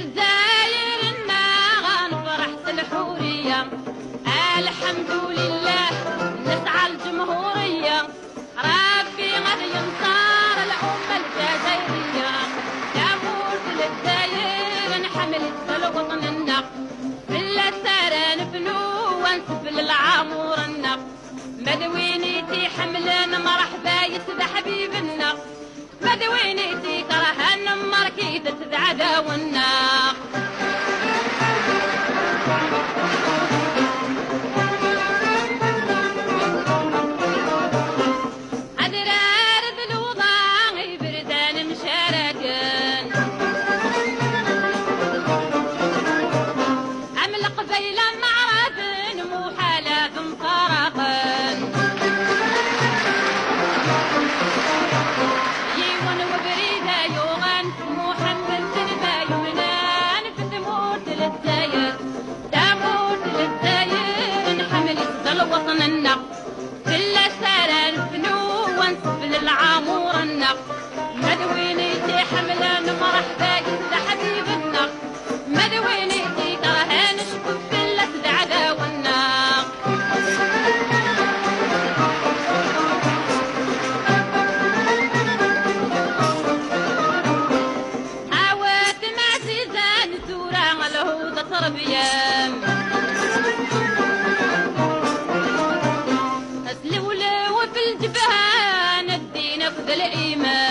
الجزائرنا غنفرح الحورية. الحمد لله نسعى الجمهورية. ربي غادي ينصر الأمة الجزائرية. يا موت للداير نحمل الوطننا بلا سارة نبنو ونسبل العمورنا مدوينيتي حملان مرحبا يسبح حبيبنا مدوينيتي كرهان مركيدة عداونا عمل قبيلة بيام أسلولة وفي في الإيمان.